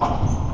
you.